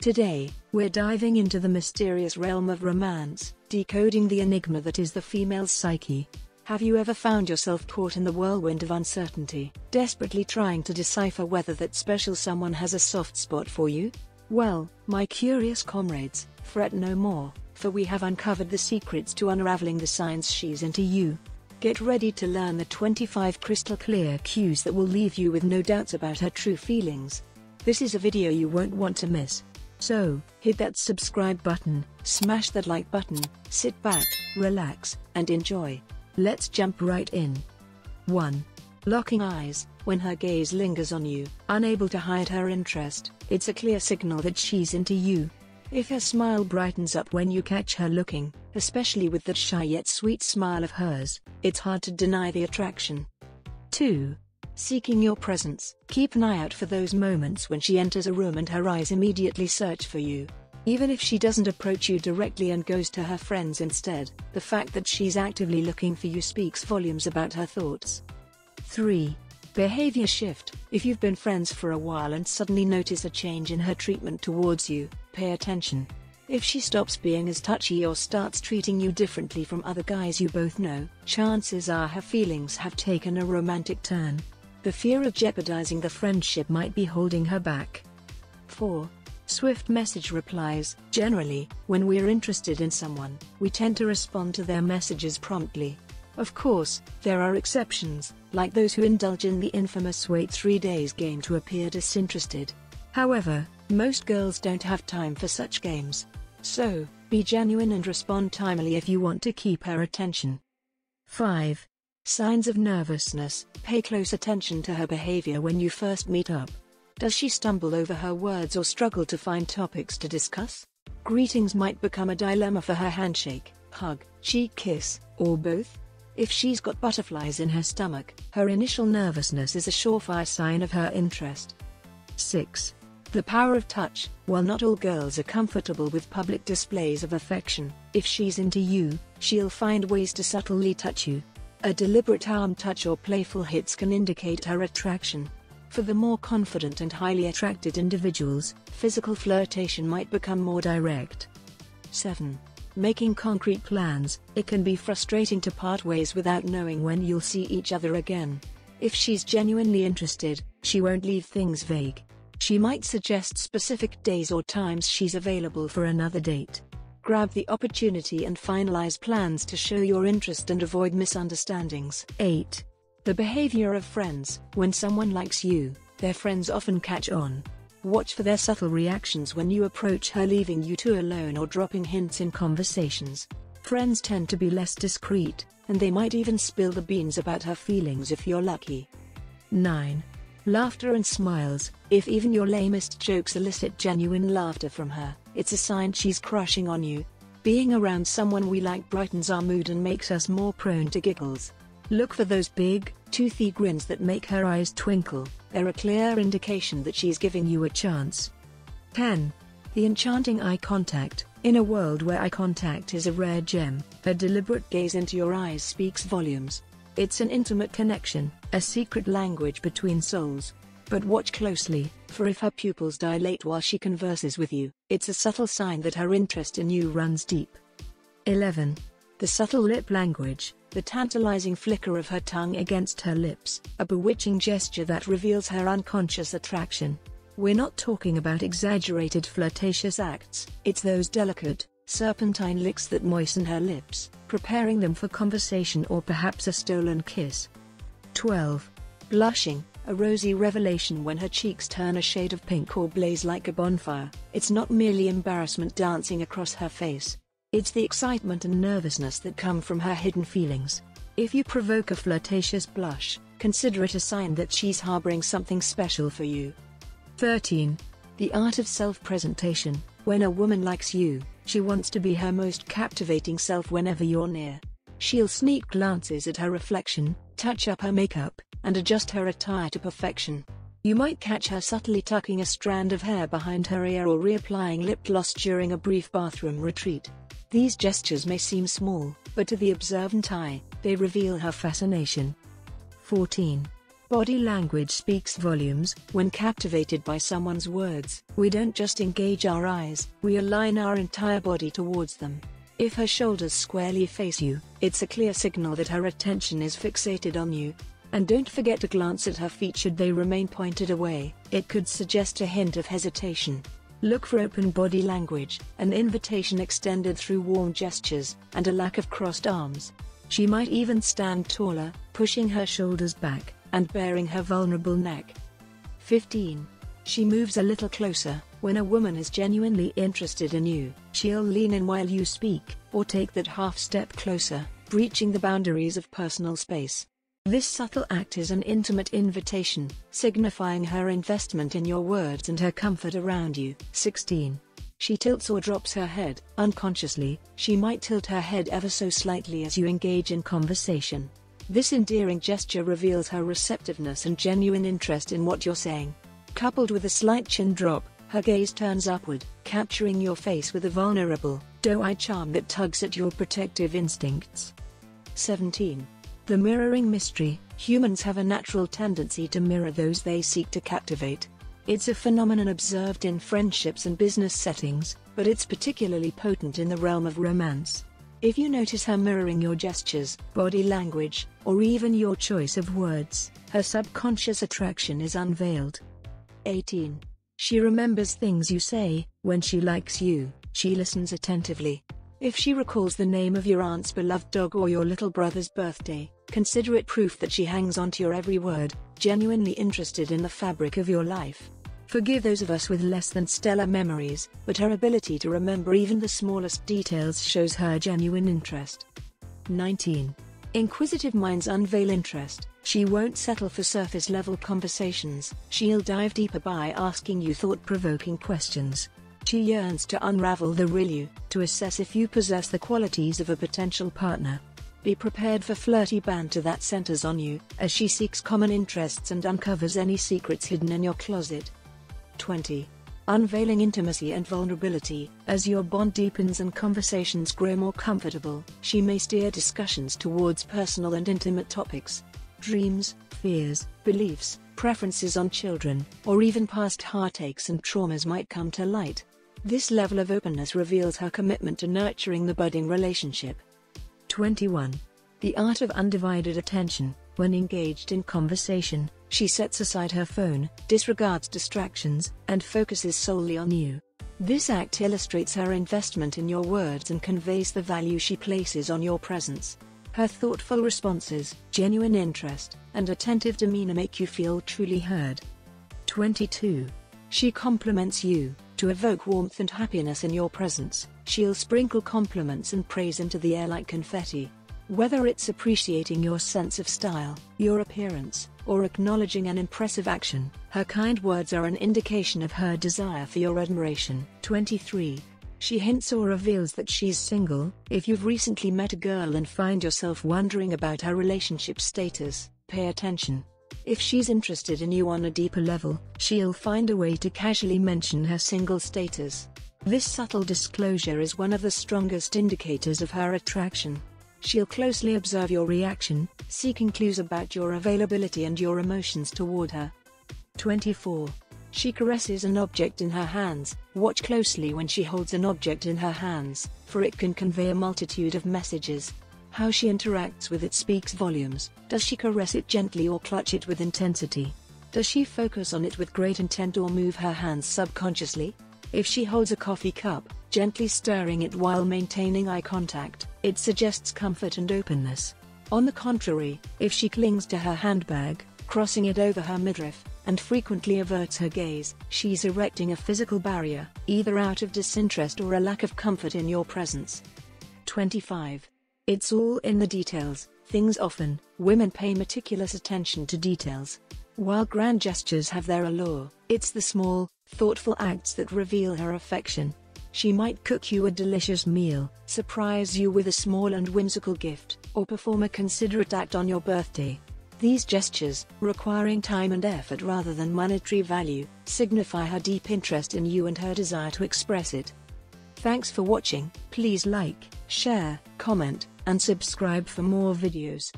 Today, we're diving into the mysterious realm of romance, decoding the enigma that is the female's psyche. Have you ever found yourself caught in the whirlwind of uncertainty, desperately trying to decipher whether that special someone has a soft spot for you? Well, my curious comrades, fret no more, for we have uncovered the secrets to unraveling the signs she's into you. Get ready to learn the 25 crystal clear cues that will leave you with no doubts about her true feelings. This is a video you won't want to miss. So, hit that subscribe button, smash that like button, sit back, relax, and enjoy. Let's jump right in. 1. Locking eyes. When her gaze lingers on you, unable to hide her interest, it's a clear signal that she's into you. If her smile brightens up when you catch her looking, especially with that shy yet sweet smile of hers, it's hard to deny the attraction. 2. Seeking your presence. Keep an eye out for those moments when she enters a room and her eyes immediately search for you. Even if she doesn't approach you directly and goes to her friends instead, the fact that she's actively looking for you speaks volumes about her thoughts. 3. Behavior shift. If you've been friends for a while and suddenly notice a change in her treatment towards you, pay attention. If she stops being as touchy or starts treating you differently from other guys you both know, chances are her feelings have taken a romantic turn. The fear of jeopardizing the friendship might be holding her back. 4. Swift message replies. Generally, when we're interested in someone, we tend to respond to their messages promptly. Of course, there are exceptions, like those who indulge in the infamous wait three days game to appear disinterested. However, most girls don't have time for such games. So, be genuine and respond timely if you want to keep her attention. 5. Signs of nervousness. Pay close attention to her behavior when you first meet up. Does she stumble over her words or struggle to find topics to discuss? Greetings might become a dilemma for her handshake, hug, cheek kiss, or both. If she's got butterflies in her stomach, her initial nervousness is a surefire sign of her interest. 6. The power of touch. While not all girls are comfortable with public displays of affection, if she's into you, she'll find ways to subtly touch you, a deliberate arm touch or playful hits can indicate her attraction. For the more confident and highly attracted individuals, physical flirtation might become more direct. 7. Making concrete plans. It can be frustrating to part ways without knowing when you'll see each other again. If she's genuinely interested, she won't leave things vague. She might suggest specific days or times she's available for another date. Grab the opportunity and finalize plans to show your interest and avoid misunderstandings. 8. The behavior of friends. When someone likes you, their friends often catch on. Watch for their subtle reactions when you approach her leaving you two alone or dropping hints in conversations. Friends tend to be less discreet, and they might even spill the beans about her feelings if you're lucky. 9. Laughter and smiles. If even your lamest jokes elicit genuine laughter from her, it's a sign she's crushing on you. Being around someone we like brightens our mood and makes us more prone to giggles. Look for those big, toothy grins that make her eyes twinkle, they're a clear indication that she's giving you a chance. 10. The enchanting eye contact. In a world where eye contact is a rare gem, a deliberate gaze into your eyes speaks volumes. It's an intimate connection, a secret language between souls. But watch closely, for if her pupils dilate while she converses with you, it's a subtle sign that her interest in you runs deep. 11. The subtle lip language, the tantalizing flicker of her tongue against her lips, a bewitching gesture that reveals her unconscious attraction. We're not talking about exaggerated flirtatious acts, it's those delicate, serpentine licks that moisten her lips, preparing them for conversation or perhaps a stolen kiss. 12. Blushing, a rosy revelation when her cheeks turn a shade of pink or blaze like a bonfire. It's not merely embarrassment dancing across her face. It's the excitement and nervousness that come from her hidden feelings. If you provoke a flirtatious blush, consider it a sign that she's harboring something special for you. 13. The art of self-presentation. When a woman likes you, she wants to be her most captivating self whenever you're near. She'll sneak glances at her reflection, touch up her makeup, and adjust her attire to perfection. You might catch her subtly tucking a strand of hair behind her ear or reapplying lip gloss during a brief bathroom retreat. These gestures may seem small, but to the observant eye, they reveal her fascination. 14. Body language speaks volumes. When captivated by someone's words, we don't just engage our eyes, we align our entire body towards them. If her shoulders squarely face you, it's a clear signal that her attention is fixated on you. And don't forget to glance at her feet should they remain pointed away, it could suggest a hint of hesitation. Look for open body language, an invitation extended through warm gestures, and a lack of crossed arms. She might even stand taller, pushing her shoulders back, and baring her vulnerable neck. 15. She moves a little closer. When a woman is genuinely interested in you, she'll lean in while you speak, or take that half step closer, breaching the boundaries of personal space. This subtle act is an intimate invitation, signifying her investment in your words and her comfort around you. 16. She tilts or drops her head. Unconsciously, she might tilt her head ever so slightly as you engage in conversation. This endearing gesture reveals her receptiveness and genuine interest in what you're saying. Coupled with a slight chin drop, her gaze turns upward, capturing your face with a vulnerable, doe-eyed charm that tugs at your protective instincts. 17. The mirroring mystery humans have a natural tendency to mirror those they seek to captivate. It's a phenomenon observed in friendships and business settings, but it's particularly potent in the realm of romance. If you notice her mirroring your gestures, body language, or even your choice of words, her subconscious attraction is unveiled. 18. She remembers things you say, when she likes you, she listens attentively. If she recalls the name of your aunt's beloved dog or your little brother's birthday, consider it proof that she hangs on to your every word, genuinely interested in the fabric of your life. Forgive those of us with less than stellar memories, but her ability to remember even the smallest details shows her genuine interest. 19. Inquisitive minds unveil interest. She won't settle for surface level conversations, she'll dive deeper by asking you thought provoking questions. She yearns to unravel the real you, to assess if you possess the qualities of a potential partner. Be prepared for flirty banter that centers on you, as she seeks common interests and uncovers any secrets hidden in your closet. 20. Unveiling intimacy and vulnerability. As your bond deepens and conversations grow more comfortable, she may steer discussions towards personal and intimate topics. Dreams, fears, beliefs, preferences on children, or even past heartaches and traumas might come to light. This level of openness reveals her commitment to nurturing the budding relationship. 21. The art of undivided attention. When engaged in conversation, she sets aside her phone, disregards distractions, and focuses solely on you. This act illustrates her investment in your words and conveys the value she places on your presence. Her thoughtful responses, genuine interest, and attentive demeanor make you feel truly heard. 22. She compliments you. To evoke warmth and happiness in your presence, she'll sprinkle compliments and praise into the air like confetti. Whether it's appreciating your sense of style, your appearance, or acknowledging an impressive action, her kind words are an indication of her desire for your admiration. 23. She hints or reveals that she's single. If you've recently met a girl and find yourself wondering about her relationship status, pay attention. If she's interested in you on a deeper level, she'll find a way to casually mention her single status. This subtle disclosure is one of the strongest indicators of her attraction. She'll closely observe your reaction, seeking clues about your availability and your emotions toward her. 24. She caresses an object in her hands. Watch closely when she holds an object in her hands, for it can convey a multitude of messages. How she interacts with it speaks volumes. Does she caress it gently or clutch it with intensity? Does she focus on it with great intent or move her hands subconsciously? If she holds a coffee cup, gently stirring it while maintaining eye contact, it suggests comfort and openness. On the contrary, if she clings to her handbag, crossing it over her midriff, and frequently averts her gaze, she's erecting a physical barrier, either out of disinterest or a lack of comfort in your presence. 25. It's all in the details, things often, women pay meticulous attention to details. While grand gestures have their allure, it's the small, thoughtful acts that reveal her affection. She might cook you a delicious meal, surprise you with a small and whimsical gift, or perform a considerate act on your birthday. These gestures, requiring time and effort rather than monetary value, signify her deep interest in you and her desire to express it. Thanks for watching, please like, share, comment, and subscribe for more videos.